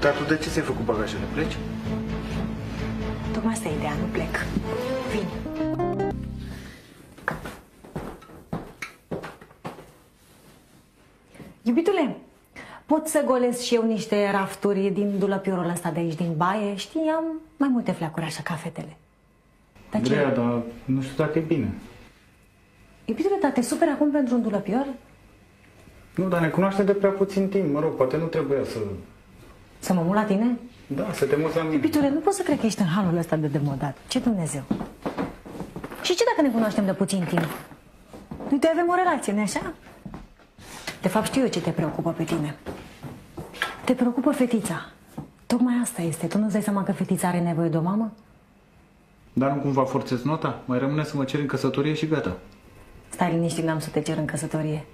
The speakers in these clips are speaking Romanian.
Dar tu de ce ți-ai făcut bagajele? Pleci? Tocmai asta e ideea, nu plec. Vin. Iubitule, pot să golesc și eu niște rafturi din dulăpiorul ăsta de aici, din baie? Știi, am mai multe fleacuri așa, cafetele. Dar ce? Andreea, dar nu știu dacă e bine. Iubitule, dar te superi acum pentru un dulăpior? Nu, dar ne cunoaștem de prea puțin timp. Mă rog, poate nu trebuia să... Să mă mut la tine? Da, să te muți la mine. Iubitule, nu pot să cred că ești în halul ăsta de demodat. Ce Dumnezeu? Și ce dacă ne cunoaștem de puțin timp? Noi doi avem o relație, nu așa? De fapt știu eu ce te preocupă pe tine. Te preocupă fetița. Tocmai asta este. Tu nu-ți dai seama că fetița are nevoie de o mamă? Dar nu cumva forțez nota? Mai rămâne să mă cer în căsătorie și gata. Stai liniștit, n-am să te cer în căsătorie.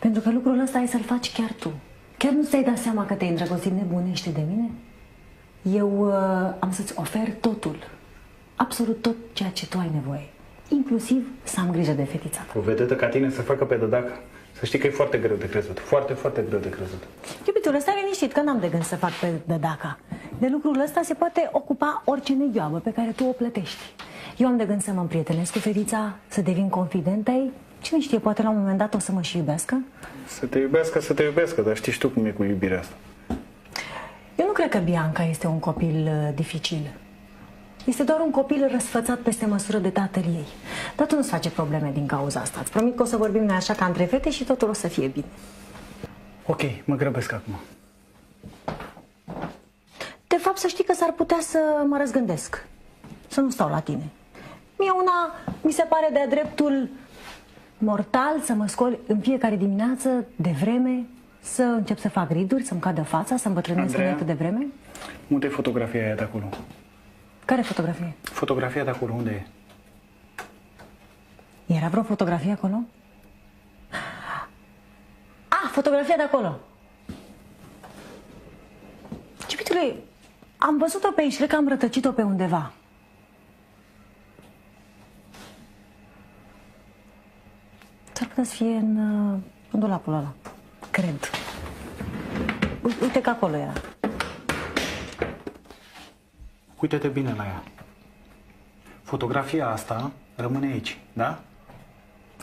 Pentru că lucrul ăsta ai să-l faci chiar tu. Chiar nu ți-ai dat seama că te-ai îndrăgostit nebunește de mine? Eu uh, am să-ți ofer totul. Absolut tot ceea ce tu ai nevoie. Inclusiv să am grijă de fetița ta. O vedetă ca tine să facă pe dădac. Să știi că e foarte greu de crezut. Foarte, foarte greu de crezut. Iubitul, stai liniștit că n-am de gând să fac pe dădaca. De lucrul ăsta se poate ocupa orice negioabă pe care tu o plătești. Eu am de gând să mă împrietenesc cu fetița, să devin confident ai. Cine știe, poate la un moment dat o să mă și iubească? Să te iubească, să te iubească, dar știi și tu cum e cu iubirea asta. Eu nu cred că Bianca este un copil uh, dificil. Este doar un copil răsfățat peste măsură de tatăl ei. Dar tu nu-ți face probleme din cauza asta. Îți promit că o să vorbim noi așa ca între fete și totul o să fie bine. Ok, mă grăbesc acum. De fapt, să știi că s-ar putea să mă răzgândesc. Să nu stau la tine. Mie una mi se pare de-a dreptul mortal să mă scol în fiecare dimineață de vreme, să încep să fac riduri, să-mi cadă fața, să îmbătrânesc Andreea? înainte de vreme. Unde e fotografia aia de acolo? Care fotografie? Fotografia de acolo, unde e? Era vreo fotografie acolo? Ah, fotografia de acolo. Cipitule, am văzut-o pe aici, cred că am rătăcit-o pe undeva. S-ar putea să fie în, uh, în dulapul ăla. Cred. U- Uite că acolo era. Uită-te bine la ea. Fotografia asta rămâne aici, da?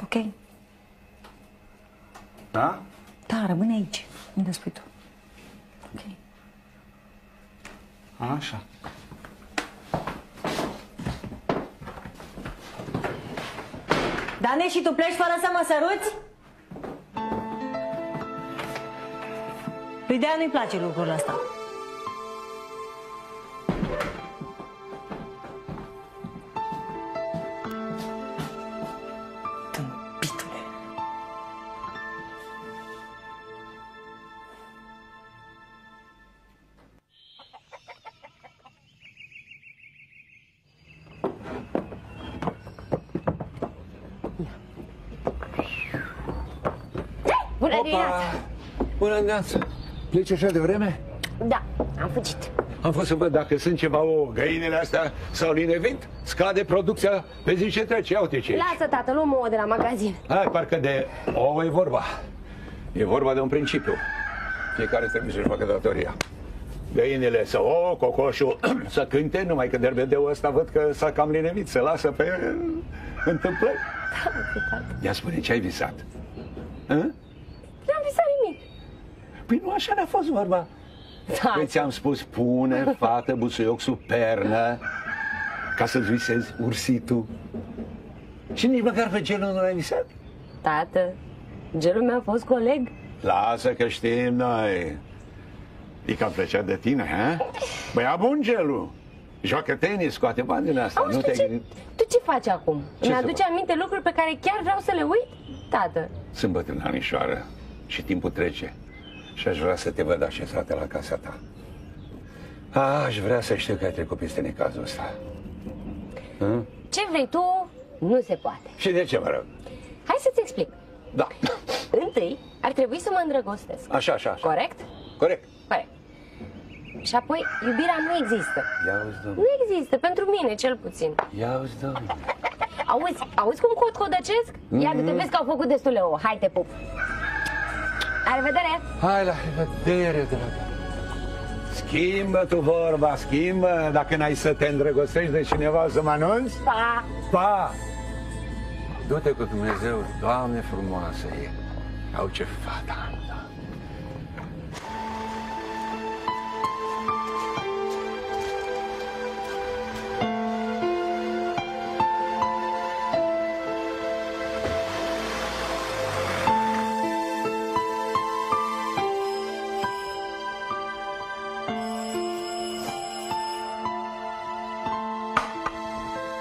Ok. Da? Da, rămâne aici. Unde spui tu? Ok. Așa. Dane, și tu pleci fără să mă săruți? Păi de nu-i place lucrul ăsta. Bună dimineața! Bună dimineața! Pleci așa de vreme? Da, am fugit. Am fost să văd dacă sunt ceva o găinile astea sau linevit. Scade producția pe zi ce trece. Ia uite ce e. Lasă, tată, luăm ouă de la magazin. Hai, parcă de ouă e vorba. E vorba de un principiu. Fiecare trebuie să-și facă datoria. Găinile să o, cocoșul să cânte, numai că derbedeul ăsta văd că s-a cam linevit, se lasă pe întâmplări. Ia spune, ce ai visat? Hă? N-am visat nimic. Păi nu așa n-a fost vorba. Da. Păi ți-am spus, pune fată busuioc sub pernă ca să-ți visezi ursitul. Și nici măcar pe gelul nu l-ai visat? Tată, gelul meu a fost coleg. Lasă că știm noi. E că am plăcea de tine, ha? Băia bun gelul. Joacă tenis, scoate bani din asta. Auzi, nu tu te-ai ce, gândit? tu ce faci acum? Ce Îmi să aduce fac? aminte lucruri pe care chiar vreau să le uit? Tată, Sunt bătrân anișoară și timpul trece. Și aș vrea să te văd așezată la casa ta. A, aș vrea să știu că ai trecut peste necazul ăsta. Hă? ce vrei tu, nu se poate. Și de ce, mă rog? Hai să-ți explic. Da. Întâi, ar trebui să mă îndrăgostesc. Așa, așa, așa. Corect? Corect. Corect. Și apoi, iubirea nu există. Ia uzi, domnule. Nu există, pentru mine cel puțin. Ia uzi, domnule. Auzi, auzi cum cot codăcesc? Ia Mhm. du-te, vezi că au făcut destule ouă. Hai, te pup. La revedere! Hai la revedere, dragă. Schimbă tu vorba, schimbă Dacă n-ai să te îndrăgostești de cineva să mă anunți Pa! Pa! Du-te cu Dumnezeu, Doamne frumoasă e Au ce fata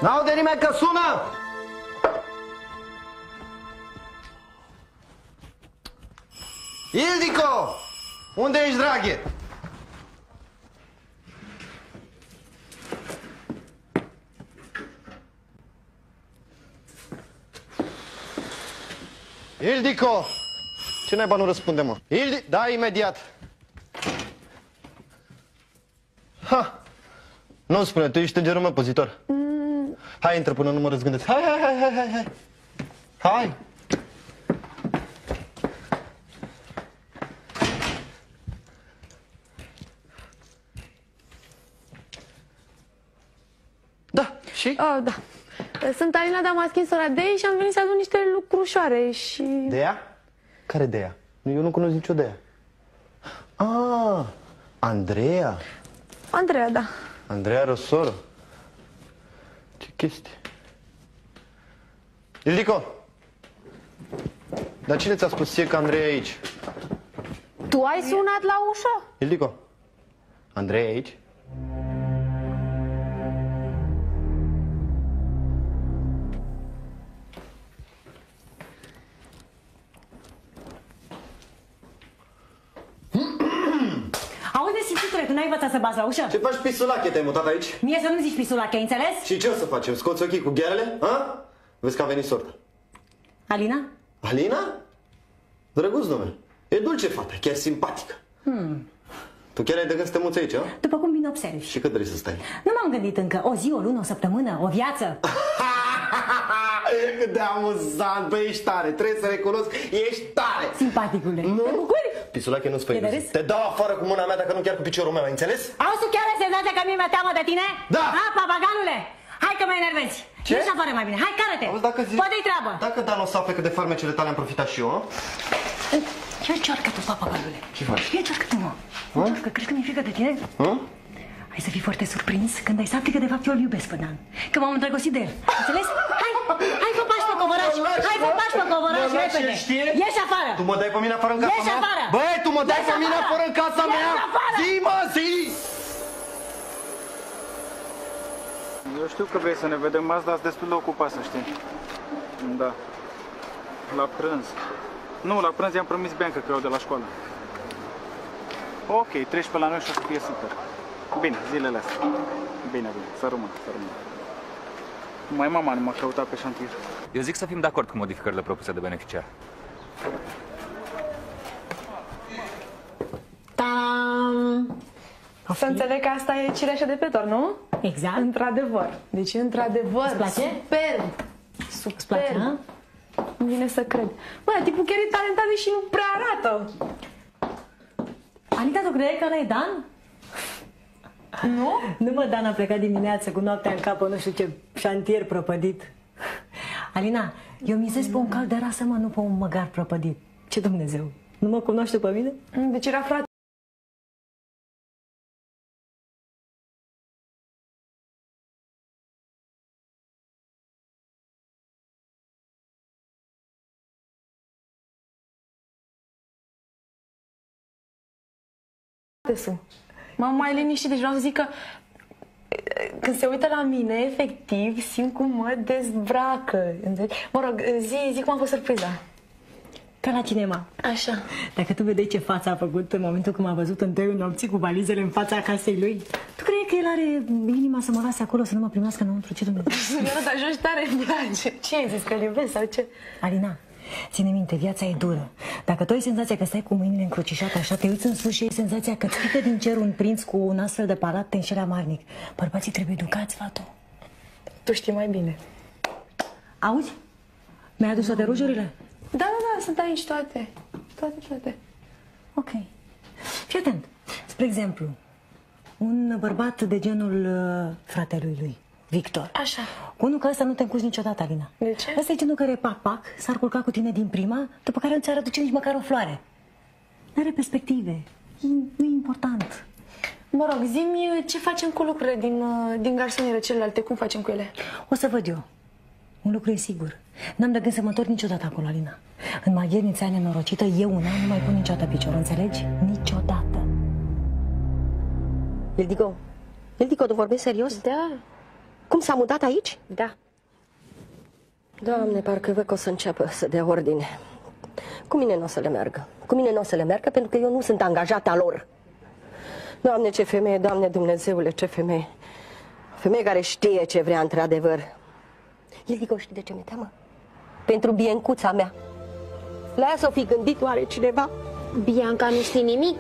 N-aude nimeni că sună? Ildico! Unde ești, draghe? Ildico! Ce naiba nu răspunde, mă? Ildi... Da, imediat. Ha! Nu spune, tu ești îngerul meu păzitor. Hai, intră până nu mă răzgândesc. Hai, hai, hai, hai, hai, hai. Hai. Da, și? Oh, da. Sunt Alina Damaschin Soradei și am venit să adun niște lucrușoare și... De ea? Care de ea? Eu nu cunosc nicio de ea. Ah, Andreea. Andreea, da. Andreea Rosoro. Ce chestie. Ildico! Dar cine ți-a spus ție că Andreea e aici? Tu ai sunat la ușă? Ildico, Andreea e aici? Tu n-ai învățat să bați la ușă? Ce faci pisulache? Te-ai mutat aici? Mie să nu zici pisulache, ai înțeles? Și ce o să facem? Scoți ochii cu ghearele? Ha? Vezi că a venit sorta. Alina? Alina? Drăguț nume. E dulce fata, chiar simpatică. Hmm. Tu chiar ai de gând să te muți aici, a? După cum bine observi. Și cât trebuie să stai? Nu m-am gândit încă. O zi, o lună, o săptămână, o viață. Cât de amuzant, băi, ești tare, trebuie să recunosc, ești tare! Simpaticule. Nu? Te bucuri? Pisulache, nu-ți fă E de iluzii. râs? Te dau afară cu mâna mea dacă nu chiar cu piciorul meu, ai înțeles? Auzi, tu chiar ai senzația că mie mi-e teamă de tine? Da. Ha, papagalule? Hai că mă enervezi. Ce? Ieși afară mai bine. Hai, care-te. Auzi, dacă zici... Poate-i treabă. Dacă Dan o să afle că de farmecele tale am profitat și eu, a? Ia încearcă tu, papagalule. Ce faci? Ia încearcă tu, mă. Încearcă, crezi că mi-e frică de tine? Hă? Ai să fii foarte surprins când ai să afli că de fapt eu îl iubesc pe Dan. Că m-am îndrăgostit de el. Înțeles? Hai, hai fă pași pe covăraș. Hai fă pași pe covăraș, Mă lași, repede. el știe? Ieși afară. Tu mă dai pe mine afară în casa Ieși mea? afară! Băi, tu mă dai Ieși pe mine afară! afară în casa Ieși mea? afară! Zi, mă, zi! Eu știu că vrei să ne vedem azi, dar sunt destul de ocupat, să știi. Da. La prânz. Nu, la prânz i-am promis Bianca că eu de la școală. Ok, treci pe la noi și o să fie super. Bine, zilele astea. Bine, bine, să rămână, să rămână. Mai mama nu m-a căutat pe șantier. Eu zic să fim de acord cu modificările propuse de beneficiar. Tam! Să înțeleg că asta e cireșa de pe tort, nu? Exact. Într-adevăr. Deci, într-adevăr, Îți place? superb. Îți place, Superb. ha? Nu vine să cred. Bă, tipul chiar e talentat și nu prea arată. Anita, tu credeai că ăla e Dan? Nu? Nu mă, Dan a plecat dimineața cu noaptea în cap, pe nu știu ce șantier prăpădit. Alina, eu mizez pe un cal de rasă, mă, nu pe un măgar prăpădit. Ce Dumnezeu? Nu mă cunoaște pe mine? Deci era frate. Su. M-am mai liniștit, deci vreau să zic că e, când se uită la mine, efectiv, simt cum mă dezbracă. înțelegi? Mă rog, zi, zi cum a fost surpriza. Ca la cinema. Așa. Dacă tu vedeai ce față a făcut în momentul când m-a văzut în tăiul nopții cu valizele în fața casei lui, tu crezi că el are inima să mă lase acolo să nu mă primească înăuntru? Ce Dumnezeu? Eu nu, dar joci tare îmi place. Ce ai zis, că-l iubesc sau ce? Alina, ține minte, viața e dură. Dacă tu ai senzația că stai cu mâinile încrucișate așa, te uiți în sus și ai senzația că îți pică din cer un prinț cu un astfel de palat, te înșeli amarnic. Bărbații trebuie educați, fată. Tu știi mai bine. Auzi? Mi-ai adus toate rujurile? Da, da, da, sunt aici toate. Toate, toate. Ok. Fii atent. Spre exemplu, Un bărbat de genul uh, fratelui lui, Victor. Așa. Cu unul ca ăsta nu te încuși niciodată, Alina. De ce? Ăsta e genul care pac, pac, s-ar culca cu tine din prima, după care nu ți-ar aduce nici măcar o floare. N-are perspective. E, nu e important. Mă rog, zi-mi ce facem cu lucrurile din, uh, din garsonieră celelalte, cum facem cu ele? O să văd eu. Un lucru e sigur. N-am de gând să mă întorc niciodată acolo, Alina. În maghernița aia nenorocită, eu una nu mai pun niciodată picior, înțelegi? Niciodată. Ildico, Ildico, tu vorbești serios? Da, Cum s-a mutat aici? da. Doamne, parcă văd că o să înceapă să dea ordine. Cu mine nu o să le meargă. Cu mine nu o să le meargă pentru că eu nu sunt angajata lor. Doamne, ce femeie, Doamne Dumnezeule, ce femeie. Femeie care știe ce vrea într-adevăr. Ildico, știi de ce mi-e teamă? Pentru biencuța mea. La ea s-o fi gândit oare cineva? Bianca nu știe nimic?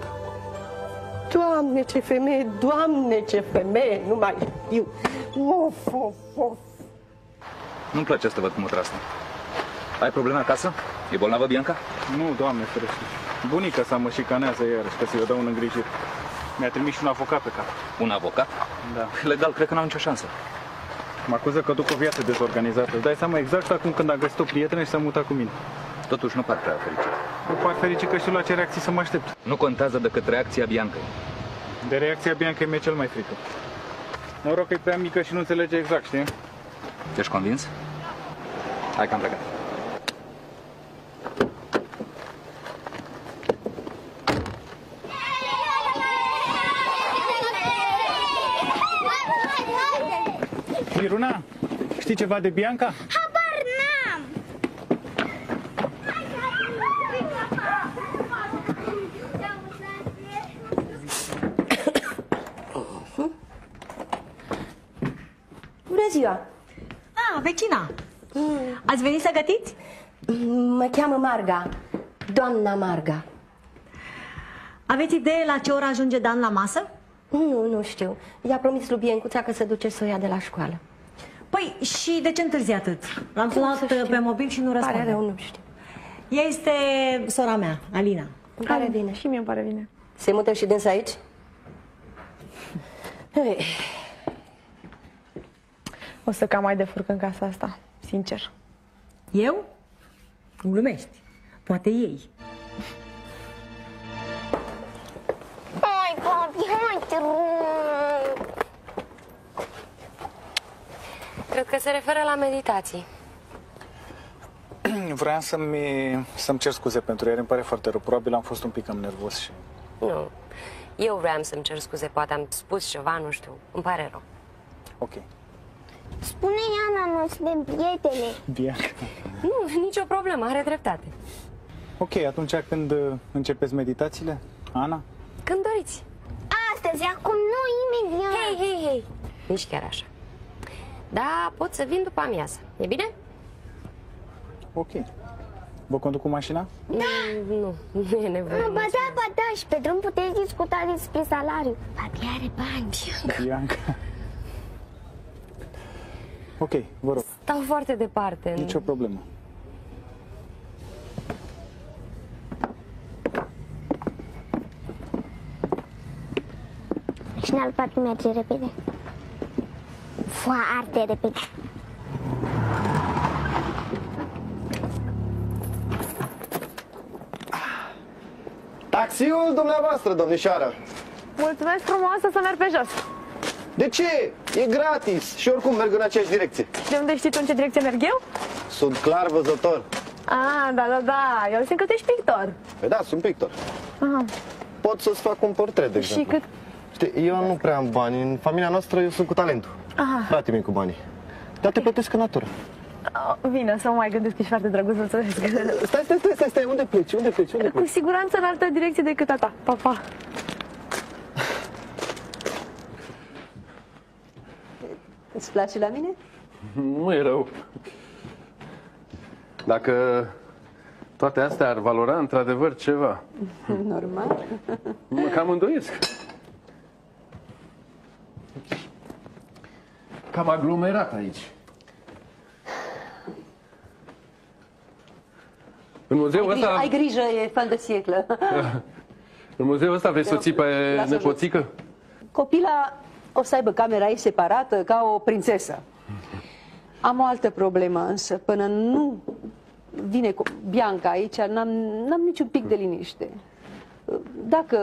Doamne, ce femeie, Doamne, ce femeie, nu mai știu. Of, of, of. Nu-mi place să te văd cum o asta. Ai probleme acasă? E bolnavă Bianca? Nu, doamne ferește. Bunica sa mă șicanează iarăși ca să-i dau un îngrijire. Mi-a trimis și un avocat pe cap. Un avocat? Da. Legal, cred că n-au nicio șansă. Mă acuză că duc o viață dezorganizată. Îți dai seama exact acum când a găsit o prietenă și s-a mutat cu mine. Totuși nu par prea fericit. Eu par fericit că știu la ce reacții să mă aștept. Nu contează decât reacția Biancăi. De reacția Bianca mi-e cel mai frică. Noroc că e prea mică și nu înțelege exact, știi? Ești convins? Hai că am plecat. Miruna, știi ceva de Bianca? Habar n-am! Bună ziua! Ah, vecina! Ați venit să gătiți? Mă cheamă Marga, doamna Marga. Aveți idee la ce oră ajunge Dan la masă? Nu, nu știu. I-a promis lui Biencuța că se duce să o ia de la școală. Păi, și de ce întârzi atât? L-am sunat să știu? pe mobil și nu Pare răspunde. rău, nu știu. Ea este sora mea, Alina. Îmi pare bine. Și mie îmi pare bine. Se mută și dânsa aici? Ei, O să cam mai de furcă în casa asta, sincer. Eu? Glumești. Poate ei. Hai, papi, hai, te rog! Cred că se referă la meditații. Vreau să-mi, să-mi cer scuze pentru ieri, îmi pare foarte rău. Probabil am fost un pic cam nervos și... Nu. Eu vreau să-mi cer scuze, poate am spus ceva, nu știu. Îmi pare rău. Ok. Spune Iana, noi suntem prietene. Bianca. Nu, nicio problemă, are dreptate. Ok, atunci când uh, începeți meditațiile? Ana? Când doriți. Astăzi, acum, nu imediat. Hei, hei, hei. Nici chiar așa. Da, pot să vin după amiază. E bine? Ok. Vă conduc cu mașina? Da. Nu, nu e nevoie. Ba da, ba da, și pe drum puteți discuta despre salariu. Papi are bani. Bianca. Ok, vă rog, Stau foarte departe. nicio problemă. Și în alt papi merge repede. Foarte repede. Taxiul dumneavoastră, domnișoară. Mulțumesc frumos, o să merg pe jos. De ce? E gratis și oricum merg în aceeași direcție. De unde știi tu în ce direcție merg eu? Sunt clar văzător. Ah, da, da, da. Eu simt că tu ești pictor. Păi da, sunt pictor. Aha. Pot să-ți fac un portret, de Și exemplu. cât... Știi, eu nu prea am bani. În familia noastră eu sunt cu talentul. Aha. Frate mi cu banii. Dar te plătesc în natură. Oh, Bine, să mă mai gândesc că ești foarte drăguț, mulțumesc. Stai, stai, stai, stai, stai. Unde pleci? Unde pleci? Unde Cu pleci? siguranță în altă direcție decât a ta. Pa, pa. Îți place la mine? Nu e rău. Dacă toate astea ar valora într-adevăr ceva, Normal. mă cam îndoiesc. Cam aglomerat aici. În muzeul Ai grijă, ăsta, ai grijă, e fel de sieclă. în muzeul ăsta vrei să o ții pe Lasă nepoțică? Copila o să aibă camera ei separată ca o prințesă. Am o altă problemă însă, până nu vine cu Bianca aici, n-am, n-am niciun pic de liniște. Dacă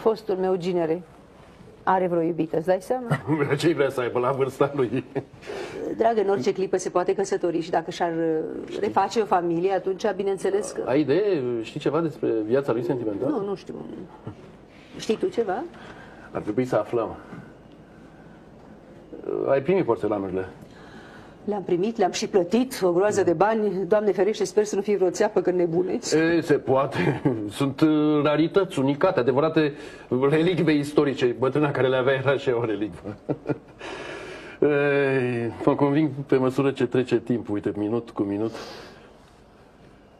fostul meu ginere are vreo iubită, îți dai seama? Ce vrea să aibă la vârsta lui? Dragă, în orice clipă se poate căsători și dacă și-ar reface o familie, atunci, bineînțeles că... Ai idee? Știi ceva despre viața lui sentimentală? Nu, nu știu. Știi tu ceva? Ar trebui să aflăm. Ai primit porțelanurile? Le-am primit, le-am și plătit, o groază de bani. Doamne ferește, sper să nu fie vreo țeapă când nebuneți. E, se poate. Sunt uh, rarități, unicate, adevărate relicve istorice. Bătrâna care le avea era și o relicvă. Ei, mă conving pe măsură ce trece timpul, uite, minut cu minut,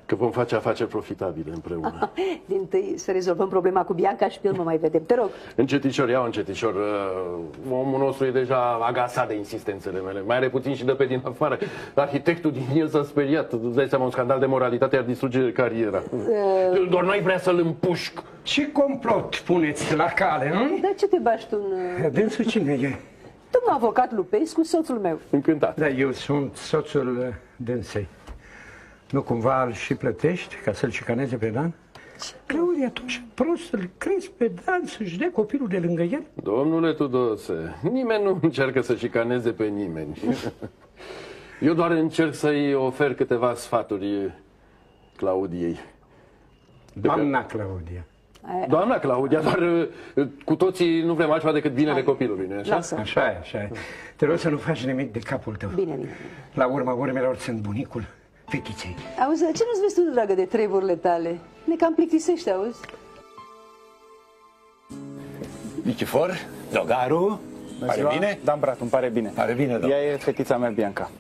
că vom face afaceri profitabile împreună. Din tâi să rezolvăm problema cu Bianca și pe urmă mai vedem. Te rog. Încetișor, iau încetișor. Uh, Omul nostru e deja agasat de insistențele mele. Mai are puțin și de pe din afară. Arhitectul din el s-a speriat. Îți dai seama, un scandal de moralitate ar distruge cariera. Uh, Doar noi vrea să-l împușc. Ce complot puneți la cale, nu? Dar ce te bași tu în... uh, Dânsul cine e? Domnul avocat Lupescu, soțul meu. Încântat. Da, eu sunt soțul uh, dânsei. Nu cumva îl și plătești ca să-l cicaneze pe Dan? Claudia, tu așa prost îl crezi pe Dan să-și dea copilul de lângă el? Domnule Tudose, nimeni nu încearcă să șicaneze pe nimeni. Eu doar încerc să-i ofer câteva sfaturi Claudiei. Doamna Claudia. Doamna Claudia, dar uh, cu toții nu vrem altceva decât binele copilului, nu așa? Lasă. Așa e, așa e. Te rog să nu faci nimic de capul tău. Bine, bine. La urma urmelor sunt bunicul fetiței. Auzi, ce nu-ți vezi tu, dragă, de treburile tale? Ne cam plictisește, auzi? Nichifor, Dogaru, pare ziua. bine? Da, brat, îmi pare bine. Pare bine, da. Ea e fetița mea, Bianca.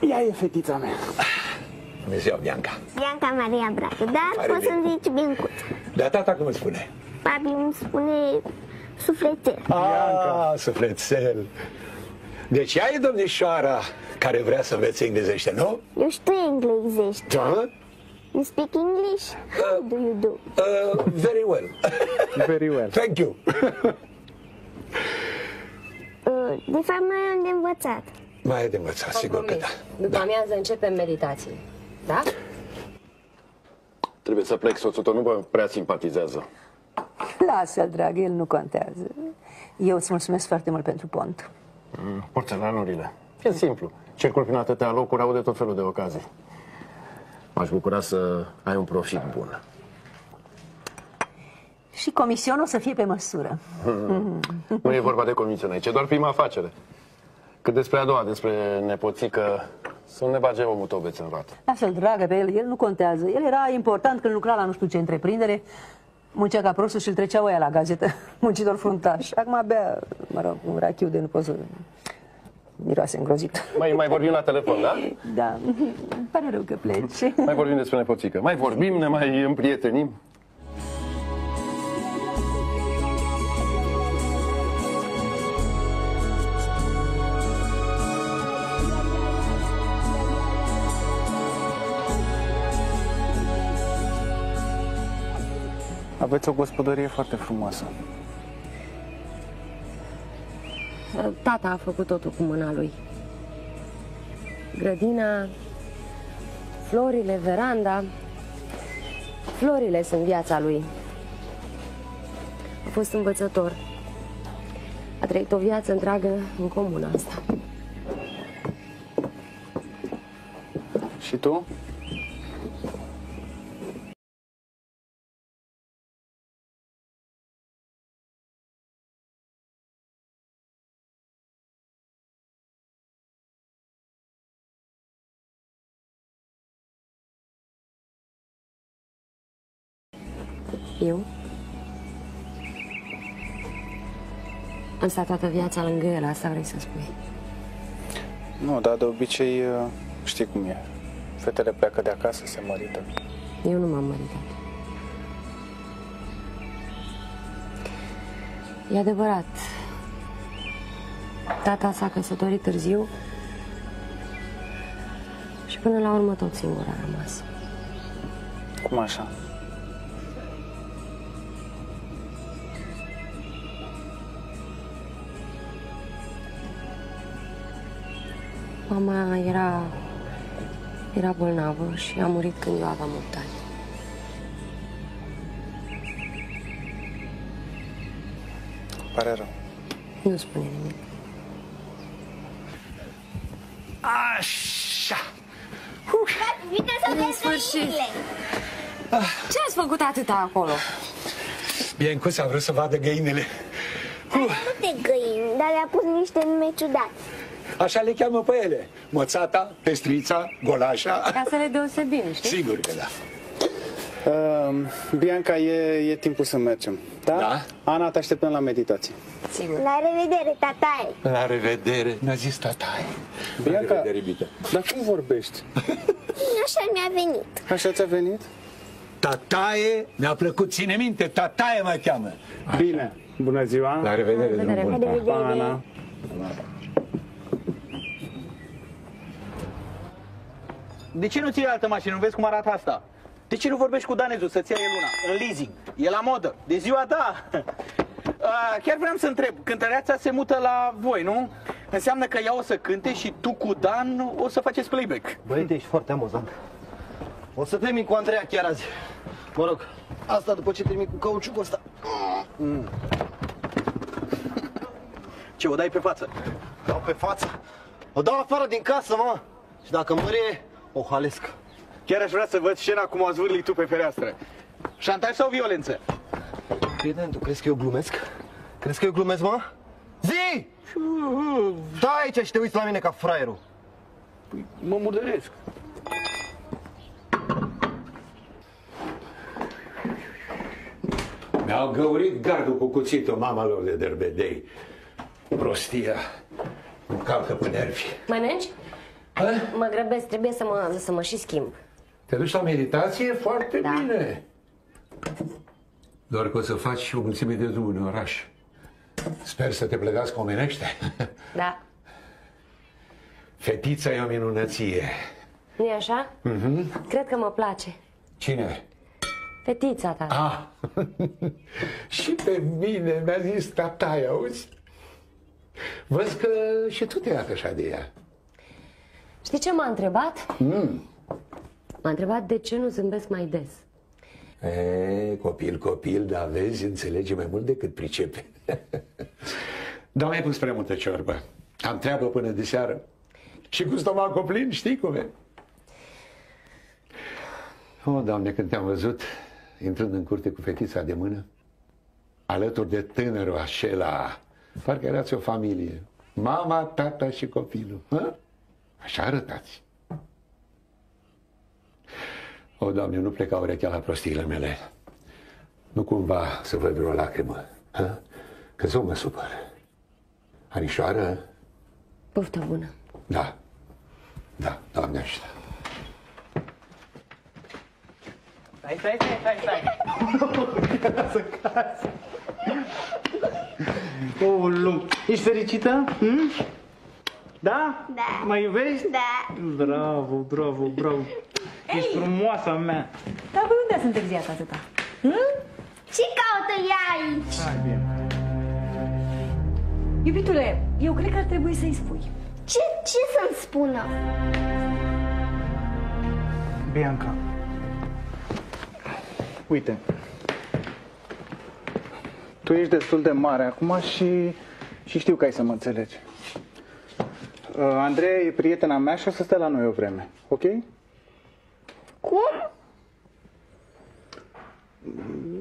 Ea e fetița mea. Bună ziua, Bianca. Bianca Maria Bratu, dar Pare poți să-mi bine. zici Biancuț. Dar tata cum îți spune? Papi îmi spune sufletel. Ah, sufletel. Deci ea e domnișoara care vrea să învețe englezește, nu? Eu știu englezești. Da? You speak English? How do you do? Uh, very well. Very well. Thank you. Uh, de fapt, mai am de învățat. Mai e de învățat, sigur că da. După amiază începem meditații. Da? Trebuie să plec, soțul tău nu vă prea simpatizează. Lasă-l, dragă, el nu contează. Eu îți mulțumesc foarte mult pentru pont. Mm, Porțelanurile. E simplu. Circul prin atâtea locuri, au de tot felul de ocazii. M-aș bucura să ai un profit bun. Și comisionul o să fie pe măsură. Nu e vorba de comision aici, e doar prima afacere. Cât despre a doua, despre nepoțică, să nu ne bage omul tău bețe în roată. Lasă-l, dragă, pe el, el nu contează. El era important când lucra la nu știu ce întreprindere, muncea ca prostul și îl trecea oia la gazetă, muncitor fruntaș. Acum abia, mă rog, un rachiu de nu pot să... Miroase îngrozit. Mai, mai vorbim la telefon, da? Da, îmi pare rău că pleci. Mai vorbim despre nepoțică. Mai vorbim, ne mai împrietenim. Aveți o gospodărie foarte frumoasă. Tata a făcut totul cu mâna lui. Grădina, florile, veranda. Florile sunt viața lui. A fost învățător. A trăit o viață întreagă în comuna asta. Și tu? Eu? Am stat toată viața lângă el, asta vrei să spui. Nu, dar de obicei uh, știi cum e. Fetele pleacă de acasă, se mărită. Eu nu m-am măritat. E adevărat. Tata s-a căsătorit târziu și până la urmă tot singur a rămas. Cum așa? Mama era, era bolnavă și a murit când eu aveam 8 ani. Pare rău. Nu spune nimic. Așa. Uite să În sfârșit. Ce ați făcut atâta acolo? Biancuța a vrut să vadă găinile. Nu te găini, dar le-a pus niște nume ciudate. Așa le cheamă pe ele. Moțata, pestrița, golașa. Ca să le deosebim, știi? Sigur că da. Uh, Bianca, e, e timpul să mergem. Da? Da. Ana, te așteptăm la meditație. Sigur. La revedere, tataie. La revedere, mi-a zis tataie. Bianca, La revedere, iubito. dar cum vorbești? Așa mi-a venit. Așa ți-a venit? Tataie, mi-a plăcut, ține minte, tataie mă cheamă. Bine. Bună ziua. La revedere, La revedere. drum bun. La revedere. Pa, Ana. De ce nu ții altă mașină? Nu vezi cum arată asta? De ce nu vorbești cu danezul să-ți ia el una, în leasing? E la modă, de ziua ta. A, chiar vreau să întreb, cântăreața se mută la voi, nu? Înseamnă că ea o să cânte și tu cu Dan o să faceți playback. Băi, ești foarte amuzant. O să termin cu Andreea chiar azi. Mă rog, asta după ce termin cu cauciucul ăsta. Ce, o dai pe față? Dau pe față. O dau afară din casă, mă. Și dacă mărie, o halesc. Chiar aș vrea să văd scena cum o zvârli tu pe fereastră. Șantaj sau violență? Prieten, tu crezi că eu glumesc? Crezi că eu glumesc, mă? Zi! Da aici și te uiți la mine ca fraierul. Mă murdăresc. Mi-au găurit gardul cu cuțitul mama lor de derbedei. Prostia îmi calcă pe nervi. Mănânci? Mă grăbesc, trebuie să mă, să mă și schimb. Te duci la meditație? Foarte Da. bine. Doar că o să faci o mulțime de drumuri în oraș. Sper să te plătească omenește. Da. Fetița e o minunăție. nu e așa? Mhm. Cred că mă place. Cine? Fetița ta. Ah, și pe mine mi-a zis tataia, auzi? Văd că și tu te iată așa de ea. Știi ce m-a întrebat? Mm. M-a întrebat de ce nu zâmbesc mai des. E, copil, copil, dar vezi, înțelege mai mult decât pricepe. Dar mai pus prea multă ciorbă. Am treabă până de seară. Și cu stomacul plin, știi cum e? O, Doamne, când te-am văzut intrând în curte cu fetița de mână, alături de tânărul acela, parcă erați o familie. Mama, tata și copilul. Hă? Așa arătați. O, Doamne, nu pleca urechea la prostiile mele. Nu cumva să văd vreo lacrimă. Hă? Că să mă supăr. Anișoară? Poftă bună. Da. Da, Doamne ajută. Stai, stai, stai, stai, stai. să cazi. Oh, lu. Ești fericită? Hm? Da? Da. Mă iubești? Da. Bravo, bravo, bravo. Ești frumoasa mea. Dar voi unde ați întârziat atâta? Hm? Ce caută ea aici? Hai, bine. Iubitule, eu cred că ar trebui să-i spui. Ce, ce să-mi spună? Bianca. Uite. Tu ești destul de mare acum și, și știu că ai să mă înțelegi. Uh, Andreea e prietena mea și o să stea la noi o vreme, ok? Cum?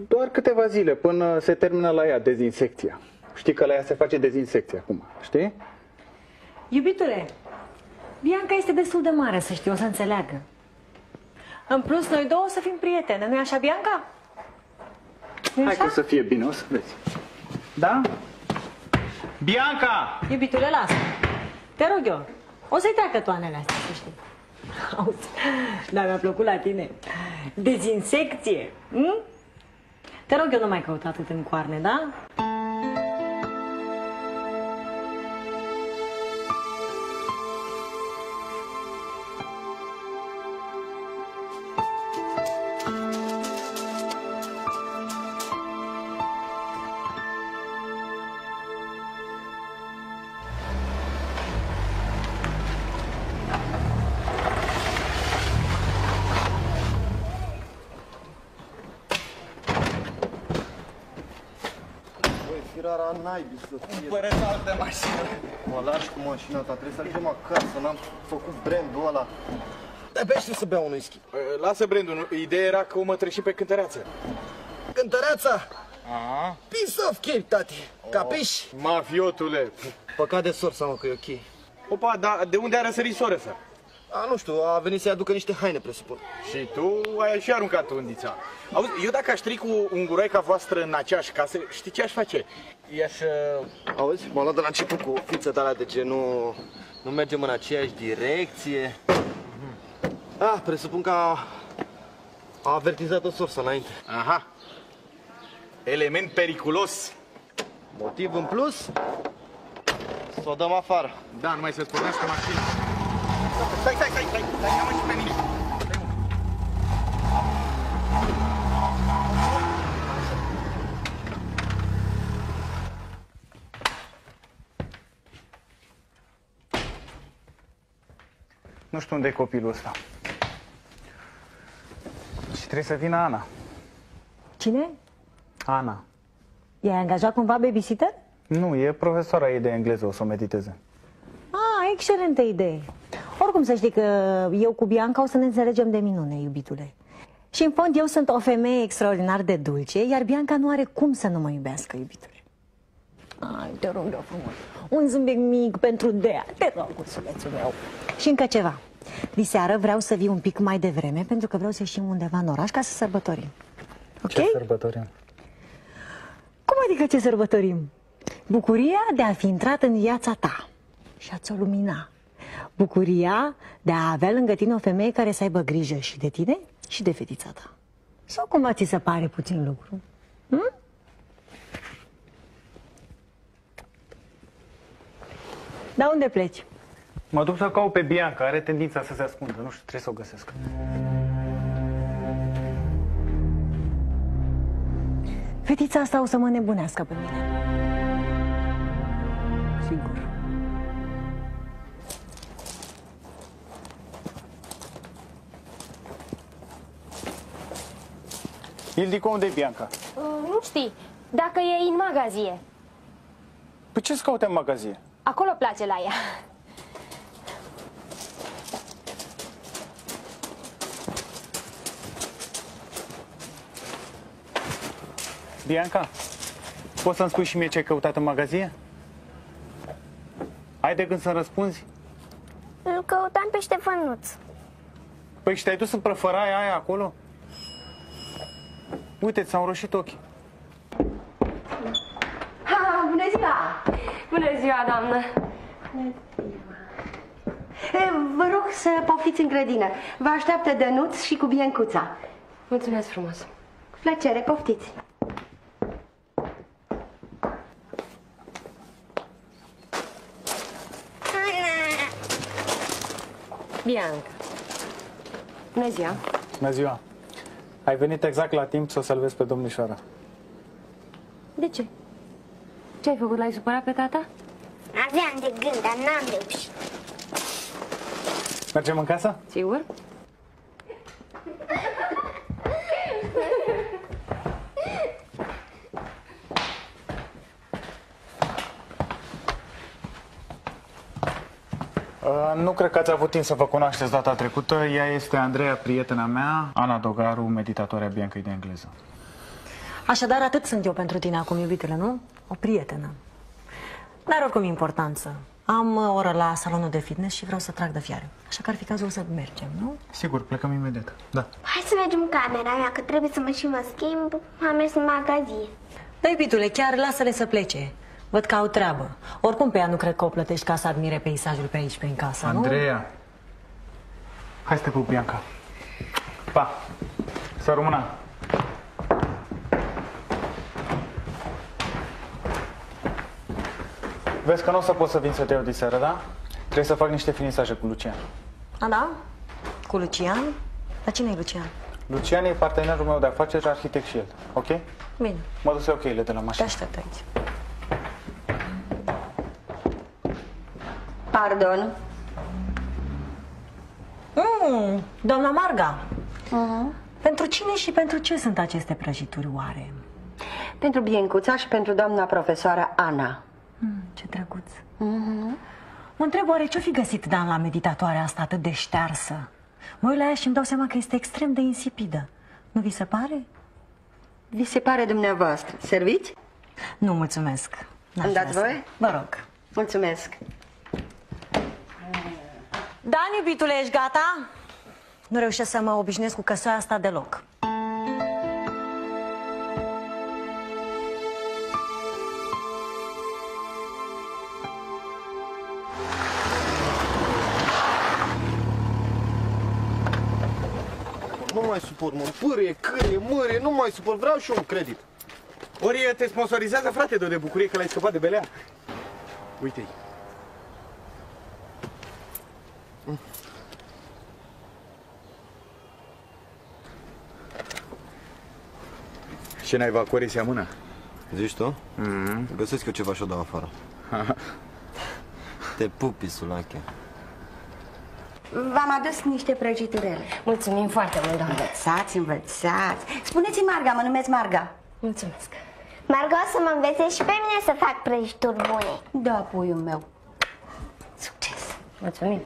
Doar câteva zile până se termină la ea dezinsecția. Știi că la ea se face dezinsecție acum, știi? Iubitule, Bianca este destul de mare, să știi, o să înțeleagă. În plus, noi două o să fim prietene, nu-i așa, Bianca? nu Hai că o să fie bine, o să vezi. Da? Bianca! Iubitule, lasă. Te rog eu, o să-i treacă toanele astea, să știi. Auzi, dar mi-a plăcut la tine. Dezinsecție. Hm? Te rog eu, nu mai căuta atât în coarne, da? Mașina ta, trebuie să ajungem acasă, n-am făcut brandul ăla. Dar bea și să beau un whisky. Lasă brandul, nu? ideea era că o mă treci pe cântăreață. Cântăreața? Aha. Piece of cake, tati. Capiși? Mafiotule. Păcat de sor, seama că e ok. Opa, dar de unde a răsărit soră să? A, nu știu, a venit să-i aducă niște haine, presupun. Și tu ai și aruncat undița. Auzi, eu dacă aș trec cu unguroica voastră în aceeași casă, știi ce aș face? I-aș... Uh... Auzi, m-am luat de la început cu fița ta de ce nu, nu mergem în aceeași direcție. Ah, presupun că a, a avertizat-o sorsa înainte. Aha. Element periculos. Motiv în plus, să o dăm afară. Da, numai să-ți pornească mașina. Stai, stai, stai, stai, stai, am și pe mine. Nu știu unde e copilul ăsta. Și trebuie să vină Ana. Cine? Ana. I-ai angajat cumva babysitter? Nu, e profesoara ei de engleză, o să o mediteze. Ah, excelentă idee. Oricum să știi că eu cu Bianca o să ne înțelegem de minune, iubitule. Și în fond eu sunt o femeie extraordinar de dulce, iar Bianca nu are cum să nu mă iubească, iubitule. Ai, te rog de frumos. Un zâmbet mic pentru Dea. Te rog, ursulețul meu. Și încă ceva. Diseară vreau să vii un pic mai devreme pentru că vreau să ieșim undeva în oraș ca să sărbătorim. Ok? Ce sărbătorim? Cum adică ce sărbătorim? Bucuria de a fi intrat în viața ta și a-ți o lumina. Bucuria de a avea lângă tine o femeie care să aibă grijă și de tine și de fetița ta. Sau cumva ți se pare puțin lucru? Hm? Da unde pleci? Mă duc să caut pe Bianca, are tendința să se ascundă. Nu știu, trebuie să o găsesc. Fetița asta o să mă nebunească pe mine. Ildico, unde e Bianca? Nu știi, dacă e în magazie. Păi ce-ți caute în magazie? Acolo place la ea. Bianca, poți să-mi spui și mie ce ai căutat în magazie? Ai de gând să-mi răspunzi? Îl căutam pe Ștefănuț. Păi și te-ai dus în prăfăraia aia acolo? Uite, ți-au roșit ochii. Ha, bună ziua! Bună ziua, doamnă! E, Vă rog să poftiți în grădină. Vă așteaptă Dănuț și cu Biancuța. Mulțumesc frumos! Cu plăcere, poftiți! Bianca. Bună ziua! Bună ziua! Ai venit exact la timp să o salvezi pe domnișoara. De ce? Ce ai făcut? L-ai supărat pe tata? Aveam de gând, dar n-am reușit. Mergem în casă? Sigur? Nu cred că ați avut timp să vă cunoașteți data trecută. Ea este Andreea, prietena mea, Ana Dogaru, meditatoarea Biancăi de engleză. Așadar, atât sunt eu pentru tine acum, iubitele, nu? O prietenă. N-are oricum importanță. Am uh, o oră la salonul de fitness și vreau să trag de fiare. Așa că ar fi cazul să mergem, nu? Sigur, plecăm imediat. Da. Hai să mergem în camera mea, că trebuie să mă și mă schimb. Am mers în magazie. Da, iubitule, chiar lasă-le să plece. Văd că au treabă. Oricum pe ea nu cred că o plătești ca să admire peisajul pe aici, prin casă, nu? Andreea, hai să te pup, Bianca. Pa! Să rămână! Vezi că nu o să pot să vin să te iau diseară, da? Trebuie să fac niște finisaje cu Lucian. A, da? Cu Lucian? Dar cine e Lucian? Lucian e partenerul meu de afaceri, arhitect și el, ok? Bine, Mă duc să iau cheile de la te mașină. aștept aici. Pardon. Mm, doamna Marga, pentru cine și pentru ce sunt aceste prăjituri oare? Pentru Biencuța și pentru doamna profesoară Ana. Mm, ce drăguț. Mă întreb oare ce-o fi găsit Dan la meditatoarea asta atât de ștearsă? Mă uit la ea și îmi dau seama că este extrem de insipidă. Nu vi se pare? Vi se pare dumneavoastră. Serviți? Nu, mulțumesc. N-aș Îmi dați vrea să- voie? Vă rog. Mulțumesc. Dan, iubitule, ești gata? Nu reușesc să mă obișnuiesc cu căsoaia asta deloc. Nu mai suport, mă. Pârie, cârie, mârie, nu mai suport. Vreau și eu un credit. Ori te sponsorizează, frate, de, de bucurie că l-ai scăpat de belea. Uite-i. Ce n-ai vacorii seamănă? Zici tu? Mm-hmm. Găsesc eu ceva și o dau afară. Te pupi, sulache. V-am adus niște prăjiturele. Mulțumim foarte mult, doamnă. Învățați, învățați. Spuneți-mi Marga, mă numesc Marga. Mulțumesc. Marga o să mă învețe și pe mine să fac prăjituri bune. Da, puiul meu. Succes. Mulțumim.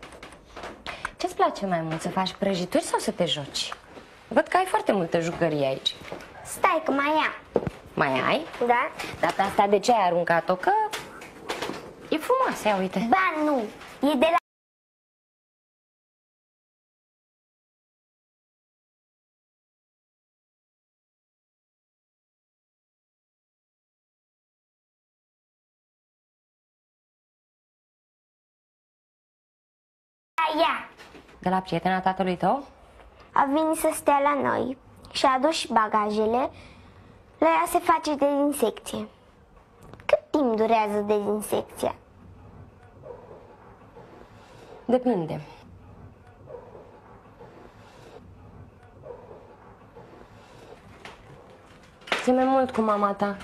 Ce-ți place mai mult, să faci prăjituri sau să te joci? Văd că ai foarte multă jucărie aici. Stai că mai ia. Mai ai? Da? Data asta de ce ai aruncat-o? Că e frumoasă, ia uite. Ba nu, e de la... Ea De la prietena tatălui tău? a venit să stea la noi și a adus și bagajele. La ea se face dezinsecție. Cât timp durează dezinsecția? Depinde. Ți mai mult cu mama ta.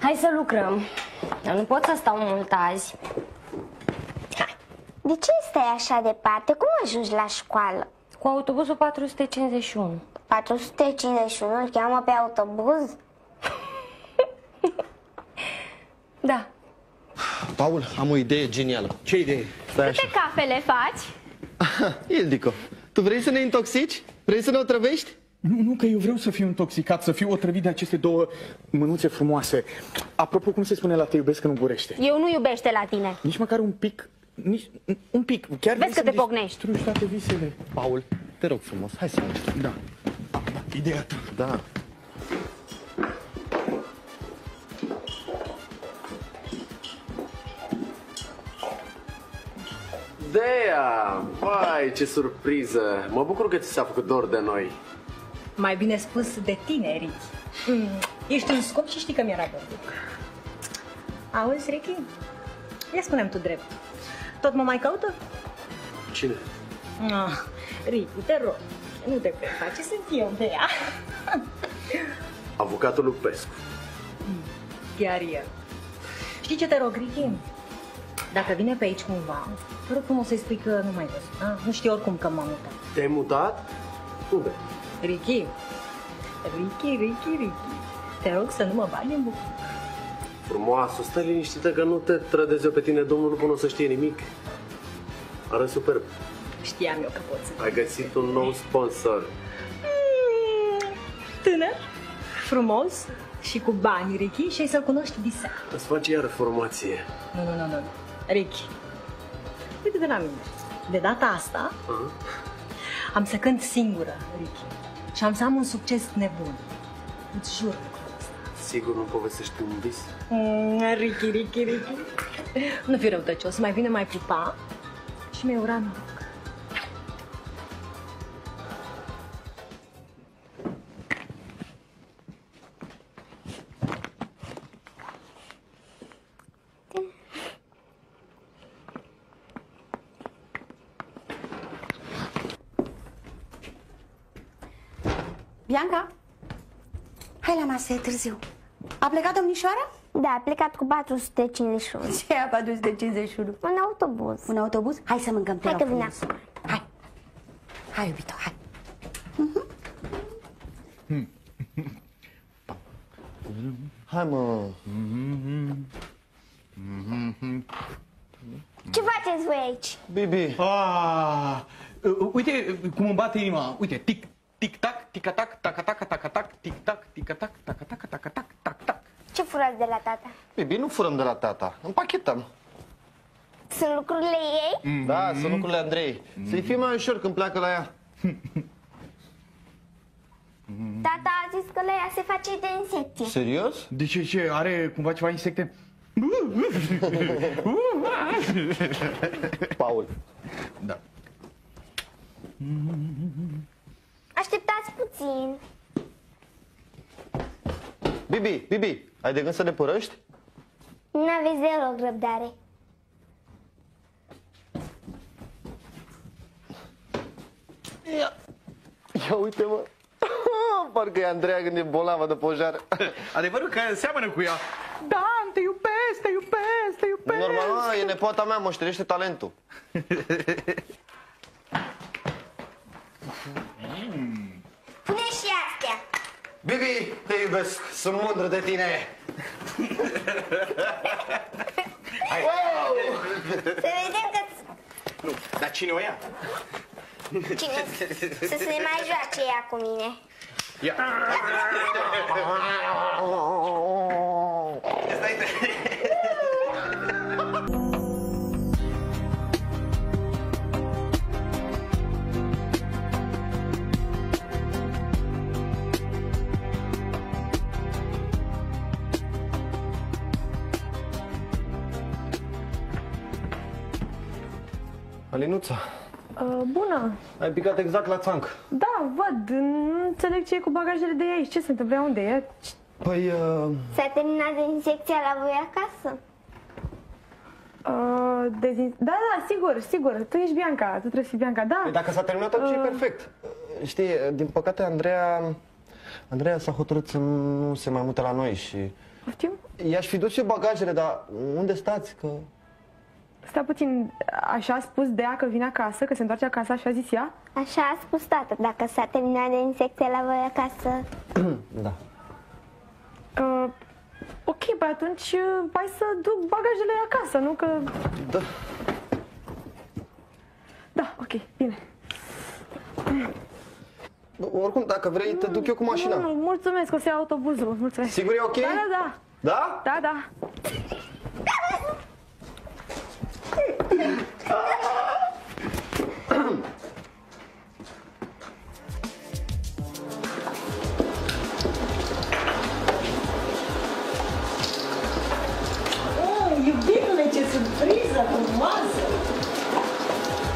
Hai să lucrăm. Eu nu pot să stau mult azi. De ce stai așa departe? Cum ajungi la școală? Cu autobuzul 451. 451 îl cheamă pe autobuz? Da. Paul, am o idee genială. Ce idee? Stai așa. Câte cafele faci? Ildico, tu vrei să ne intoxici? Vrei să ne otrăvești? Nu, nu, că eu vreau să fiu intoxicat, să fiu otrăvit de aceste două mânuțe frumoase. Apropo, cum se spune la te iubesc când nu gurește? Eu nu iubește la tine. Nici măcar un pic, nici un pic. Chiar vrei Vezi că să-mi te pocnești. distrugi toate visele. Paul, te rog frumos, hai să mergem. Da. Ideea ta. Da. Dea, vai, ce surpriză! Mă bucur că ți s-a făcut dor de noi. Mai bine spus de tine, Ricky. Mm, ești un scop și știi că mi-era dor. Auzi, Ricky? Ia spune tu drept. Tot mă mai caută? Cine? Ah, Ricky, te rog. Nu te preface, sunt eu de ea. Avocatul lui Pescu. Chiar el. Știi ce te rog, Ricky? Dacă vine pe aici cumva, te rog frumos să-i spui că nu mai văzut. A? Nu știu oricum că m-am mutat. Te-ai mutat? Unde? Ricky, Ricky, Ricky, Ricky, te rog să nu mă bagi în bucur. Frumoasă, stai liniștită că nu te trădez eu pe tine, domnul nu până o să știe nimic. Arăți superb. Știam eu că poți să Ai găsit un nou sponsor. Tânăr, frumos și cu bani, Ricky, și ai să-l cunoști diseară. Îți face iară formație. Nu, nu, nu, nu. Ricky, uite de la mine. De data asta am să cânt singură, Ricky. Și am să am un succes nebun. Îți jur lucrul ăsta. Sigur nu povestești un vis? Mm, Ricky, Ricky, Ricky. Nu fi răutăcios, mai bine mai pupa și mi-ai ura noroc. Bianca? Hai la masă, e târziu. A plecat domnișoara? Da, a plecat cu 451. Ce a 451? Un autobuz. Un autobuz? Hai să mâncăm, te Hai rog că vine frumos. Hai. Hai, iubito, hai. Hai, mă. Ce faceți voi aici? Bibi. Ah, uh, uite cum îmi bate inima. Uite, tic, tic-tac, tic-tac, tac-tac, tac-tac, tic-tac, tic-tac, tac-tac, tac-tac, tac-tac. Ce furați de la tata? Bibi, nu furăm de la tata. Împachetăm. Sunt lucrurile ei? Da, sunt lucrurile Andrei. Să-i fie mai ușor când pleacă la ea. Tata a zis că la ea se face de insecție. Serios? De ce, ce? Are cumva ceva insecte? Paul. Da. Așteptați puțin. Bibi, Bibi, ai de gând să ne părăști? Nu aveți deloc răbdare. Ia, ia uite mă. Parcă e Andreea când e bolnavă de pojar. Adevărul că seamănă cu ea. Da, te iubesc, te iubesc, te iubesc. Normal, mă, e nepoata mea, moștenește talentul. Pune și astea. Bibi, te iubesc, sunt mândră de tine. Să vedem că Nu, dar cine o ia? cine să se mai joace ea cu mine. Ia. Stai, stai. Alinuța, Uh, bună! ai picat exact la țanc. Da, văd. Nu înțeleg ce e cu bagajele de aici. Ce se întâmplă? Ea Unde e? Păi, uh, S-a terminat de insecția la voi acasă? Uh, dezin... Da, da, sigur, sigur. Tu ești Bianca. Tu trebuie să fii Bianca. Da. Păi dacă s-a terminat atunci e Uh. perfect. Știi, din păcate Andreea... Andreea s-a hotărât să nu se mai mute la noi și... Poftim? I-aș fi dus eu bagajele, dar unde stați? Că... Stai puțin. Așa a spus de ea că vine acasă, că se întoarce acasă, așa a zis ea? Așa a spus tata, dacă s-a terminat de insecția la voi acasă. da. Uh, ok, păi atunci uh, hai să duc bagajele acasă, nu? Că... Da. Da, ok, bine. Bă, Oricum, dacă vrei, te duc eu cu mașina. Nu, nu, mulțumesc, o să iau autobuzul, mulțumesc. Sigur e ok? Da, da, da. Da? Da, da. Oh, iubitule, ce surpriză frumoasă!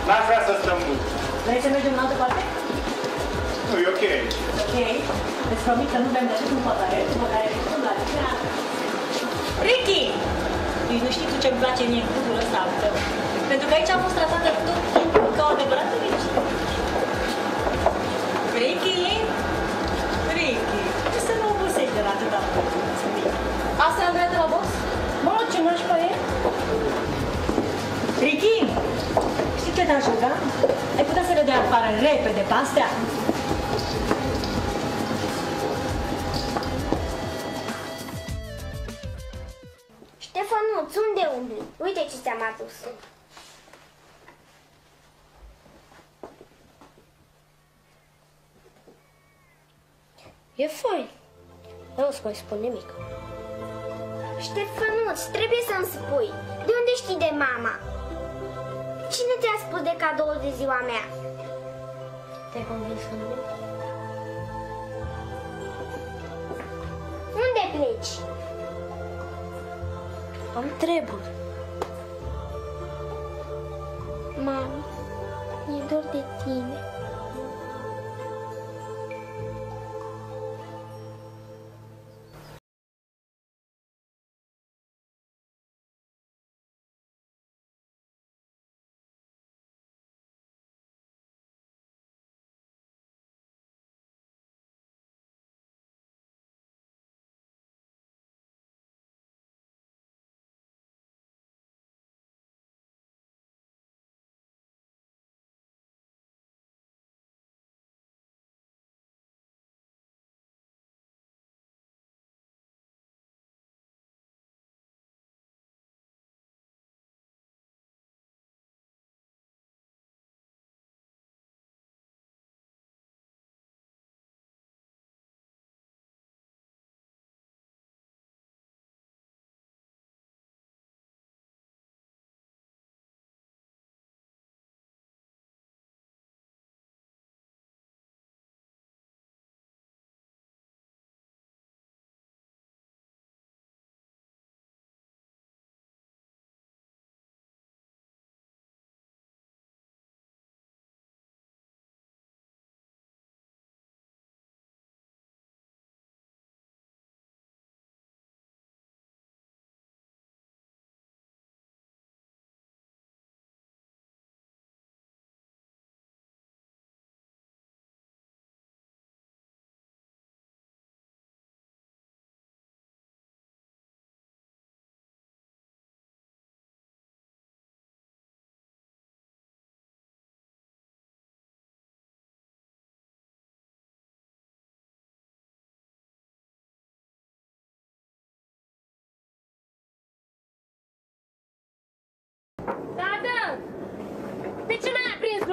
N-aș vrea să stăm mult. Vrei să mergem în altă parte? Nu, e ok aici. Ok. Îți promit că nu bem decât un păcare, după care ne la teatru. Ricky! Nici nu știi tu ce-mi place mie în clubul ăsta al tău. Pentru că aici am fost tratată tot timpul ca o adevărată vecine. Ricky? Ricky, ce să nu obosești de la atâta Asta e Andreea de la boss? Mă, ce nașpa e? Ricky, știi ce te-aș ruga? Ai putea să le dea afară repede pe astea? Umbli? Uite ce ți-am adus. E fain. Nu îți mai spun nimic. Ștefănuț, trebuie să-mi spui. De unde știi de mama? Cine ți-a spus de cadoul de ziua mea? Te-ai convins să nu mint? Unde pleci? Am treburi. Mami, mi-e dor de tine.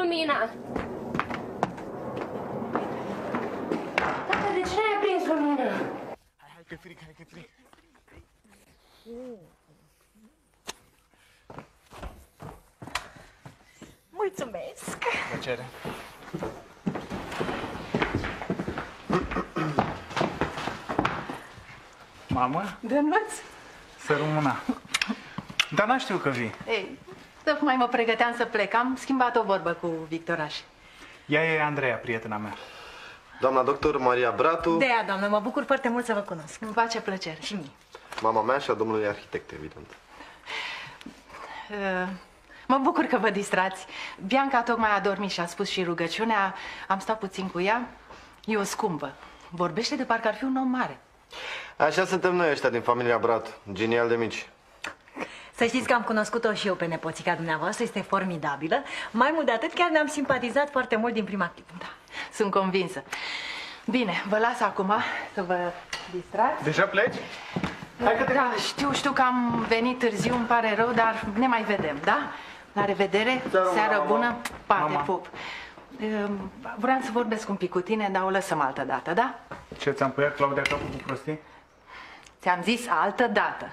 Lumina. Tata, de ce n-ai aprins lumina? Hai că fric, hai că fric. Mulțumesc! Plăcere. Mamă, Dănuț? să rămâna. Dar n știu că vii. Ei, tocmai mă pregăteam să plec. Am schimbat o vorbă cu Victoraș. Ea e Andreea, prietena mea. Doamna doctor Maria Bratu, De aia, doamnă, mă bucur foarte mult să vă cunosc. Îmi face plăcere. Și mie. mama mea și a domnului arhitect, evident. Uh, Mă bucur că vă distrați. Bianca tocmai a dormit și a spus și rugăciunea. Am stat puțin cu ea. E o scumpă. Vorbește de parcă ar fi un om mare. Așa suntem noi ăștia din familia Bratu, genial de mici. Să știți că am cunoscut-o și eu pe nepoțica dumneavoastră, este formidabilă. Mai mult de atât, chiar ne-am simpatizat foarte mult din prima clipă. Da. Sunt convinsă. Bine, vă las acum să vă distrați. Deja pleci? Hai că da, știu, știu că am venit târziu, îmi pare rău, dar ne mai vedem, da? La revedere, Seară seară bună, bună, mama. pa, te Mama. pup. Ehm, Vreau să vorbesc un pic cu tine, dar o lăsăm altă dată, da? Ce, ți-am puiat Claudia capul cu prostii? Ți-am zis altă dată.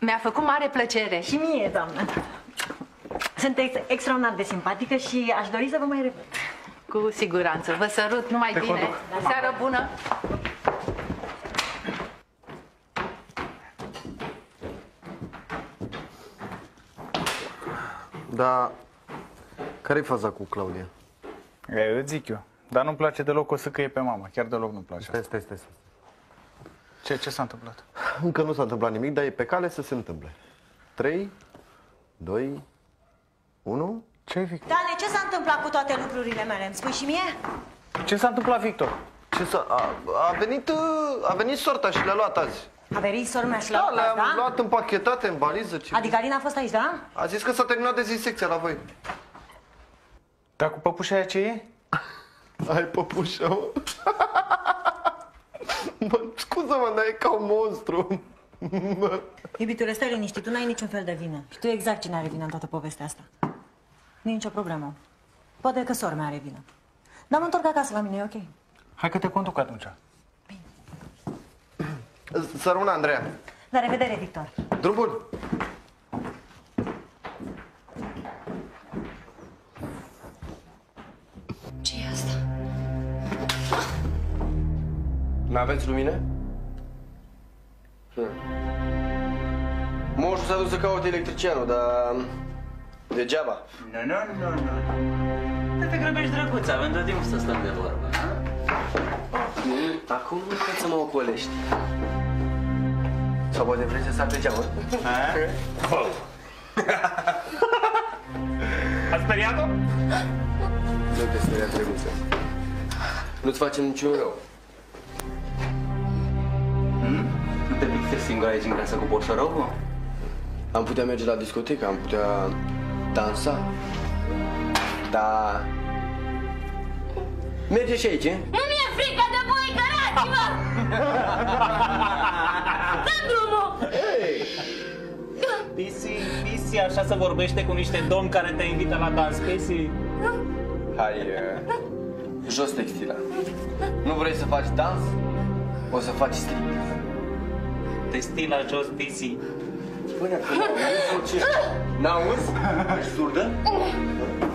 Mi-a făcut mare plăcere. Și mie, doamnă. Sunteți extraordinar de simpatică și aș dori să vă mai repet. Cu siguranță. Vă sărut, numai Te bine. conduc. Seară bună. Dar care-i faza cu Claudia? E, îți zic eu. Dar nu-mi place deloc o să căie pe mama. Chiar deloc nu-mi place. Stai, stai, stai. stai. Ce, ce s-a întâmplat? Încă nu s-a întâmplat nimic, dar e pe cale să se întâmple. 3, 2, 1. Ce Victor? Dane, ce s-a întâmplat cu toate lucrurile mele? Îmi spui și mie? Ce s-a întâmplat, Victor? Ce s-a... A, a, venit, uh, a venit sorta și le-a luat azi. A venit sora mea și la Da, da, le-am da? luat împachetate în baliză. Ce... Adică Alina a fost aici, da? A zis că s-a terminat dezinsecția la voi. Dar cu păpușa aia ce e? Ai păpușa, mă. mă scuză-mă, dar e ca un monstru. Iubitule, stai liniștit, tu n-ai niciun fel de vină. Știu exact cine are vină în toată povestea asta. Nu e nicio problemă. Poate că sora mea are vină. Dar mă întorc acasă la mine, e ok? Hai că te conduc atunci. Să rămână, Andreea. La revedere, Victor. Drum bun. N-aveți lumină? Hm. Moșul s-a dus să caute electricianul, dar... Degeaba. Nu, nu, nu, nu. Nu te grăbești, drăguț, avem tot timpul să stăm de vorbă. a? Nu, acum nu pot să mă ocolești. Sau poate vrei să sar pe geamă? A speriat-o? Nu te speria, trebuță. Nu-ți facem niciun rău. Te plictisești singur aici în casă cu boșorovul? Am putea merge la discotecă, am putea dansa. Da. Merge și aici, e? Nu mi-e frică de voi, cărați-vă! Dă drumul! Pisi, Pisi, așa se vorbește cu niște domni care te invită la dans, Pisi? Hai, uh, jos textila. Nu vrei să faci dans? O să faci striptease. Textila jos, Pisi. Spune acum, auzi sau ce? N-auzi? Ești surdă?